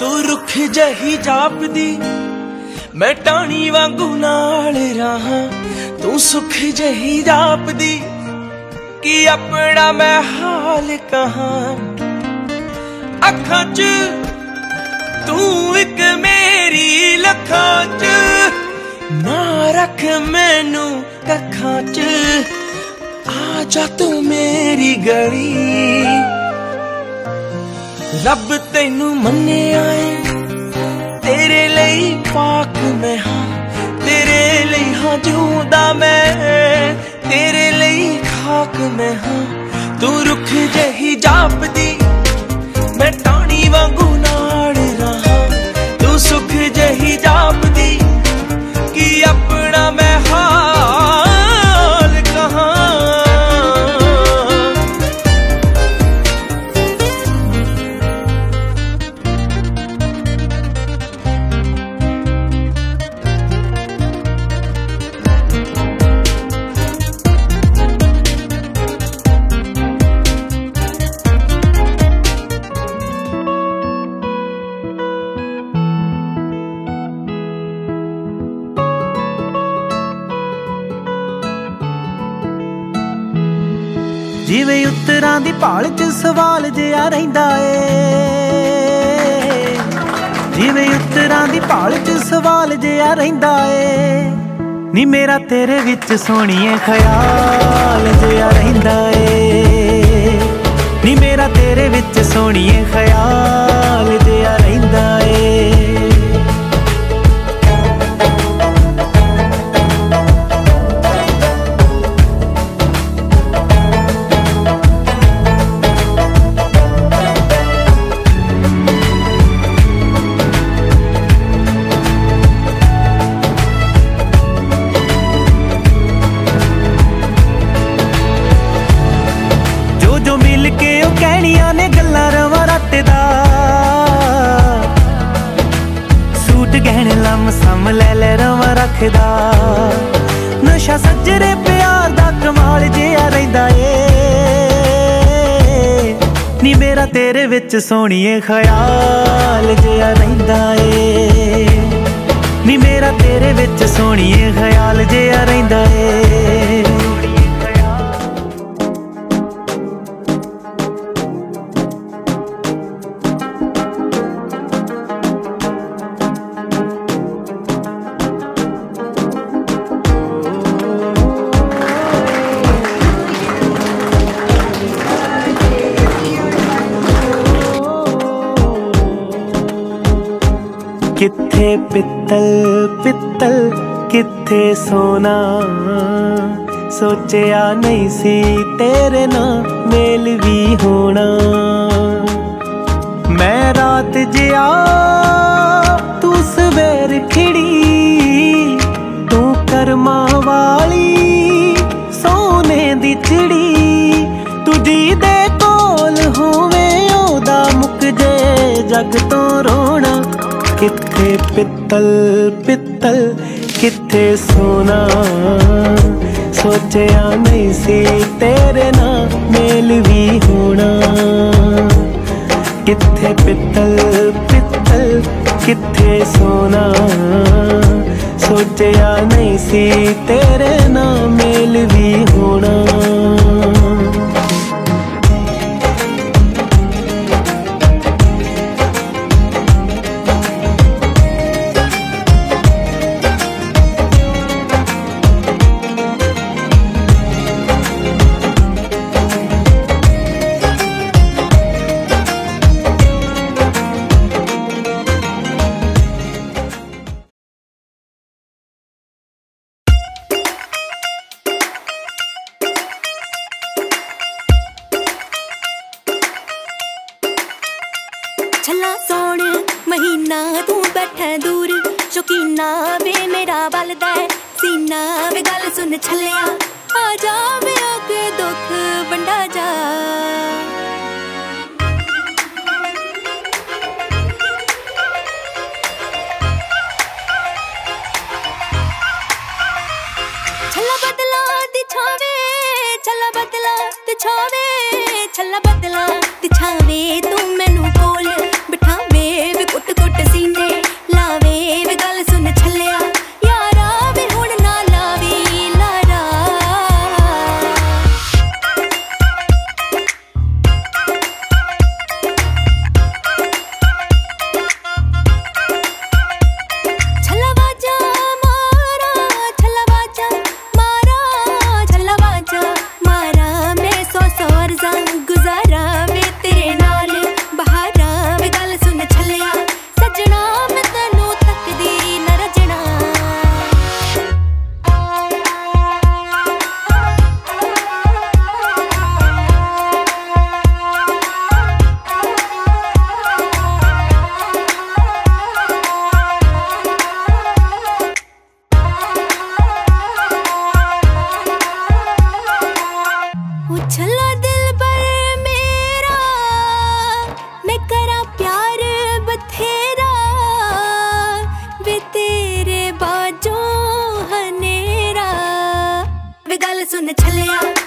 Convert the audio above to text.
ਤੂੰ ਰੁੱਖ ਜਹੀ ਜਾਪਦੀ, ਮੈਂ ਟਾਣੀ ਵਾਂਗੂ ਨਾਲ ਰਹਾ। ਤੂੰ ਸੁਖ ਜਹੀ ਜਾਪਦੀ, ਕੀ ਆਪਣਾ ਮੈਂ ਹਾਲ ਕਹਾਂ? ਅੱਖਾਂ 'ਚ ਤੂੰ ਇੱਕ ਮੇਰੀ ਲੱਖਾਂ 'ਚ, ਨਾ ਰੱਖ ਮੈਨੂੰ ਕੱਖਾਂ 'ਚ। ਆ ਜਾ ਤੂੰ ਮੇਰੀ ਗਲੀ ਰੱਬ ਤੈਨੂੰ ਮੰਨਿਆ ਏ। ਤੇਰੇ ਲਈ ਪਾਕ ਮੈਂ ਹਾਂ। ਤੇਰੇ ਲਈ ਹਾਂ ਜਿਉਂਦਾ ਮੈਂ। ਤੇਰੇ ਲਈ ਖਾਕ ਮੈਂ ਹਾਂ। ਤੂੰ ਰੁੱਖ ਜਹੀ ਜਾਪਦੀ, ਮੈਂ ਟਾਣੀ ਵਾਂਗੂ ਜਿਵੇਂ ਉੱਤਰਾਂ ਦੀ ਭਾਲ 'ਚ ਸਵਾਲ ਜਿਆ ਰਹਿੰਦਾ ਏ। ਜਿਵੇਂ ਉੱਤਰਾਂ ਦੀ ਭਾਲ 'ਚ ਸਵਾਲ ਜਿਆ ਰਹਿੰਦਾ ਏ। ਨੀ ਮੇਰਾ ਤੇਰੇ ਵਿੱਚ ਸੋਹਣੀਏ ਖਿਆਲ ਜਿਆ ਰਹਿੰਦਾ ਏ। ਨੀ ਮੇਰਾ ਤੇਰੇ ਵਿੱਚ ਸੋਹਣੀਏ ਖਿਆਲ ਜਿਆ ਰੱਖਦਾ। ਨਸ਼ਾ ਸੱਜਰੇ ਪਿਆਰ ਦਾ ਕਮਾਲ ਜਿਆ ਰਹਿੰਦਾ ਏ। ਨੀ ਮੇਰਾ ਤੇਰੇ ਵਿੱਚ ਸੋਹਣੀਏ ਖਿਆਲ ਜਿਆ ਰਹਿੰਦਾ ਏ। ਨੀ ਮੇਰਾ ਤੇਰੇ ਵਿੱਚ ਸੋਹਣੀਏ ਖਿਆਲ ਜਿਆ ਰਹਿੰਦਾ ਏ। ਕਿੱਥੇ ਪਿੱਤਲ ਪਿੱਤਲ, ਕਿੱਥੇ ਸੋਨਾ? ਸੋਚਿਆ ਨਹੀਂ ਸੀ ਤੇਰੇ ਨਾਲ ਮੇਲ ਵੀ ਹੋਣਾ। ਮੈਂ ਰਾਤ ਕਿੱਥੇ ਪਿੱਤਲ ਪਿੱਤਲ, ਕਿੱਥੇ ਸੋਨਾ? ਸੋਚਿਆ ਨਹੀਂ ਸੀ ਤੇਰੇ ਨਾਲ ਮੇਲ ਵੀ ਹੋਣਾ। ਕਿੱਥੇ ਪਿੱਤਲ ਪਿੱਤਲ, ਕਿੱਥੇ ਸੋਨਾ? ਸੋਚਿਆ ਨਹੀਂ ਸੀ ਤੇਰੇ ਨਾਲ ਮੇਲ ਵੀ ਹੋਣਾ। ਮਹੀਨਾ ਤੂੰ ਬੈਠਾ ਦੂਰ ਸ਼ੌਕੀਨਾ ਵੇ ਮੇਰਾ ਬਲਦਾ ਸੀਨਾ ਵੇ ਗੱਲ ਸੁਣ ਛੱਲਿਆ, ਆ ਜਾ ਵੇ ਆ ਕੇ ਦੁੱਖ ਵੰਡਾ ਜਾ। ਸੁਣ ਛੱਲਿਆ